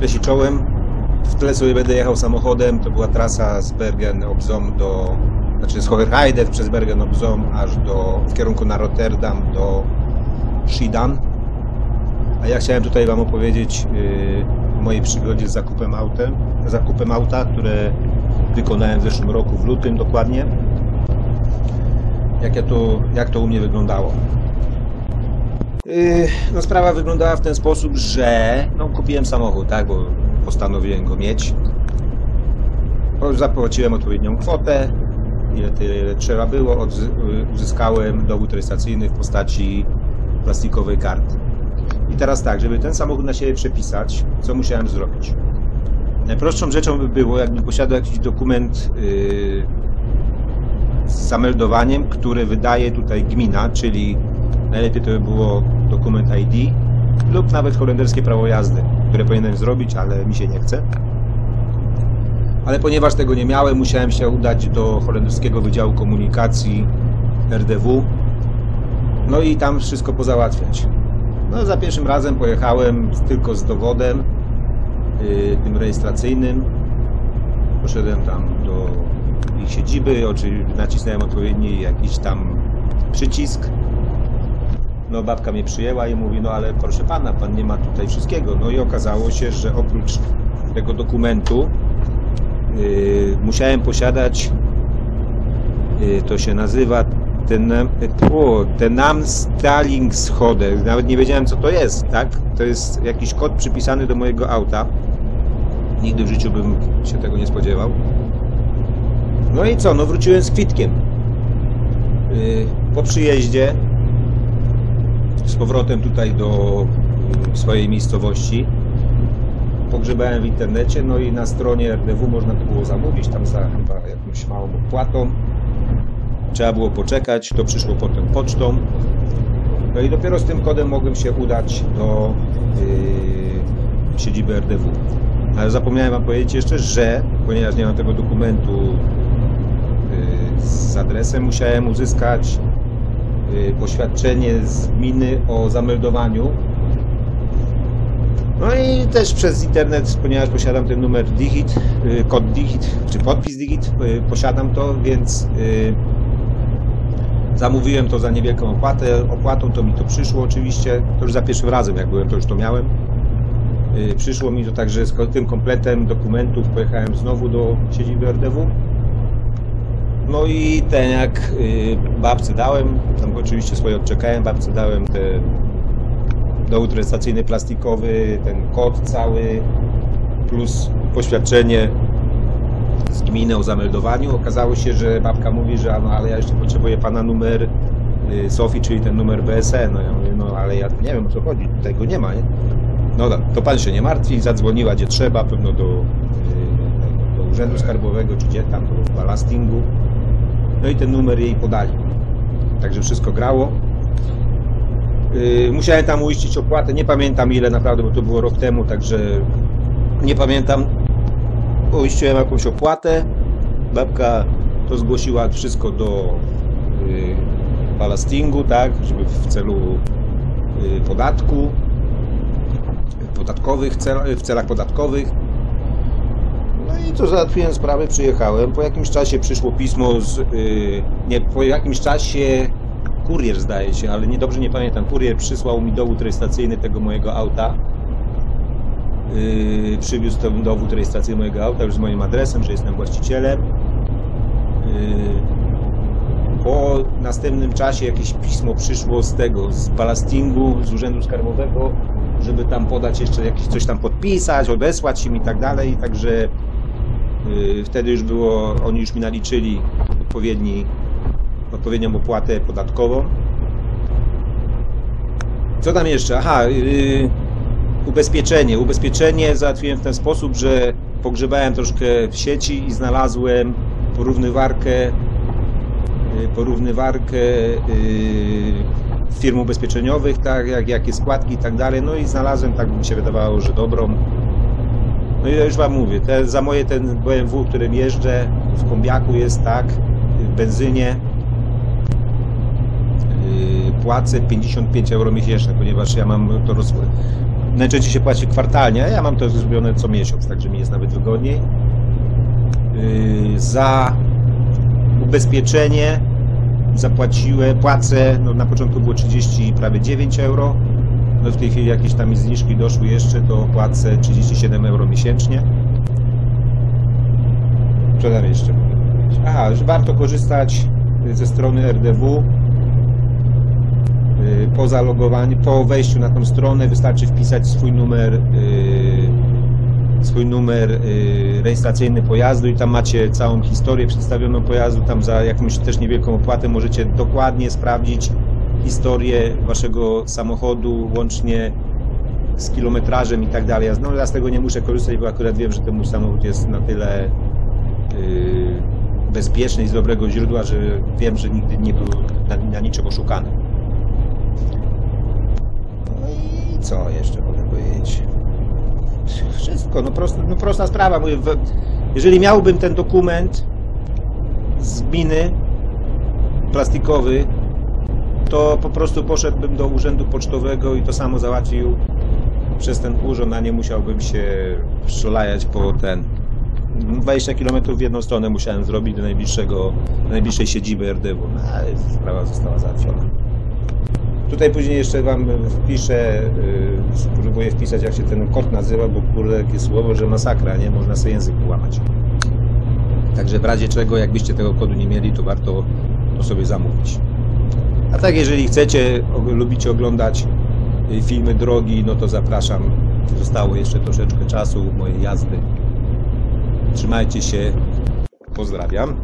Cześć czołem. W tle sobie będę jechał samochodem. To była trasa z Bergen op Zoom do... Znaczy z Hogerheide przez Bergen op Zoom aż do... w kierunku na Rotterdam do Schiedam. A ja chciałem tutaj Wam opowiedzieć yy, o mojej przygodzie z zakupem autem, zakupem auta, które wykonałem w zeszłym roku, w lutym dokładnie. Jak, ja to, jak to u mnie wyglądało. Yy, no sprawa wyglądała w ten sposób, że no, kupiłem samochód, tak, bo postanowiłem go mieć. Zapłaciłem odpowiednią kwotę, ile tyle trzeba było, odzy- uzyskałem dowód rejestracyjny w postaci plastikowej karty. I teraz tak, żeby ten samochód na siebie przepisać, co musiałem zrobić? Najprostszą rzeczą by było, jakbym posiadał jakiś dokument yy, z zameldowaniem, który wydaje tutaj gmina, czyli najlepiej to by było dokument ID lub nawet holenderskie prawo jazdy, które powinienem zrobić, ale mi się nie chce. Ale ponieważ tego nie miałem, musiałem się udać do holenderskiego Wydziału Komunikacji RDW. No i tam wszystko pozałatwiać. No za pierwszym razem pojechałem tylko z dowodem, yy, tym rejestracyjnym. Poszedłem tam do ich siedziby, oczywiście nacisnąłem odpowiedni jakiś tam przycisk. No babka mnie przyjęła i mówi, no ale proszę pana, pan nie ma tutaj wszystkiego. No i okazało się, że oprócz tego dokumentu yy, musiałem posiadać, yy, to się nazywa ten, o, Tenam Stalingshode. Nawet nie wiedziałem co to jest, tak? To jest jakiś kod przypisany do mojego auta. Nigdy w życiu bym się tego nie spodziewał. No i co? No wróciłem z kwitkiem. Yy, po przyjeździe z powrotem tutaj do y, swojej miejscowości. Pogrzebałem w internecie, no i na stronie RDW można to było zamówić, tam za chyba jakąś małą opłatą. Trzeba było poczekać, to przyszło potem pocztą. No i dopiero z tym kodem mogłem się udać do yy, siedziby RDW. Ale zapomniałem Wam powiedzieć jeszcze, że ponieważ nie mam tego dokumentu yy, z adresem, musiałem uzyskać poświadczenie z gminy o zameldowaniu. No i też przez internet, ponieważ posiadam ten numer Digit, y, kod Digit, czy podpis Digit, y, posiadam to, więc y, zamówiłem to za niewielką opłatę. Opłatą to mi to przyszło oczywiście, to już za pierwszym razem jak byłem, to już to miałem. Y, Przyszło mi to także z tym kompletem dokumentów pojechałem znowu do siedziby RDW. No i ten jak y, babce dałem, tam oczywiście swoje odczekałem, babce dałem te dowód rejestracyjny plastikowy, ten kod cały, plus poświadczenie z gminy o zameldowaniu. Okazało się, że babka mówi, że no, ale ja jeszcze potrzebuję pana numer y, SOFI, czyli ten numer BSE. No ja mówię, no ale ja nie wiem o co chodzi, tutaj go nie ma, nie? No to pan się nie martwi, zadzwoniła gdzie trzeba, pewno do, y, do urzędu skarbowego, czy gdzie tam, do balastingu. No i ten numer jej podali. Także wszystko grało. Yy, musiałem tam uiścić opłatę. Nie pamiętam ile naprawdę, bo to było rok temu, także nie pamiętam. Uiściłem jakąś opłatę. Babka to zgłosiła wszystko do yy, balastingu, tak, żeby w celu yy, podatku, podatkowych, w celach podatkowych. No i to załatwiłem sprawę, przyjechałem. Po jakimś czasie przyszło pismo z... Yy, nie, po jakimś czasie kurier zdaje się, ale nie dobrze nie pamiętam. Kurier przysłał mi dowód rejestracyjny tego mojego auta. Yy, przywiózł ten dowód rejestracyjny mojego auta już z moim adresem, że jestem właścicielem. Yy, po następnym czasie jakieś pismo przyszło z tego, z balastingu, z urzędu skarbowego, żeby tam podać jeszcze jakieś coś tam podpisać, odesłać im i tak dalej. Także wtedy już było, oni już mi naliczyli odpowiedni, odpowiednią opłatę podatkową. Co tam jeszcze? Aha, yy, ubezpieczenie. Ubezpieczenie załatwiłem w ten sposób, że pogrzebałem troszkę w sieci i znalazłem porównywarkę yy, porównywarkę yy, firm ubezpieczeniowych, tak, jak, jakie składki i tak dalej. No i znalazłem, tak mi się wydawało, że dobrą. No i ja już Wam mówię, te, za moje ten BMW, którym jeżdżę, w kombiaku jest tak, w benzynie yy, płacę 55 euro miesięcznie, ponieważ ja mam to roz, najczęściej się płaci kwartalnie, a ja mam to zrobione co miesiąc, także mi jest nawet wygodniej. Yy, za ubezpieczenie zapłaciłem, płacę, no na początku było 30, prawie 9 euro, no w tej chwili jakieś tam zniżki doszły jeszcze, to płacę 37 euro miesięcznie. Co tam jeszcze? Aha, że warto korzystać ze strony RDW. Yy, Po zalogowaniu, po wejściu na tą stronę wystarczy wpisać swój numer yy, swój numer rejestracyjny pojazdu i tam macie całą historię przedstawioną pojazdu. Tam za jakąś też niewielką opłatę możecie dokładnie sprawdzić historię waszego samochodu, łącznie z kilometrażem i tak dalej. Ja, no, z tego nie muszę korzystać, bo akurat wiem, że ten samochód jest na tyle yy, bezpieczny i z dobrego źródła, że wiem, że nigdy nie był na, na niczym oszukany. No i co jeszcze mogę powiedzieć? Wszystko, no, prosto, no prosta sprawa. Mówię, jeżeli miałbym ten dokument z gminy plastikowy, to po prostu poszedłbym do urzędu pocztowego i to samo załatwił przez ten urząd, a nie musiałbym się szolajać po ten 20 km w jedną stronę musiałem zrobić do najbliższego, do najbliższej siedziby RDW, no, ale sprawa została załatwiona. Tutaj później jeszcze Wam wpiszę, yy, spróbuję wpisać jak się ten kod nazywa, bo kurde takie słowo, że masakra, nie? Można sobie język połamać. Także w razie czego, jakbyście tego kodu nie mieli, to warto to sobie zamówić. A tak, jeżeli chcecie, lubicie oglądać y, filmy drogi, no to zapraszam. Zostało jeszcze troszeczkę czasu mojej jazdy. Trzymajcie się. Pozdrawiam.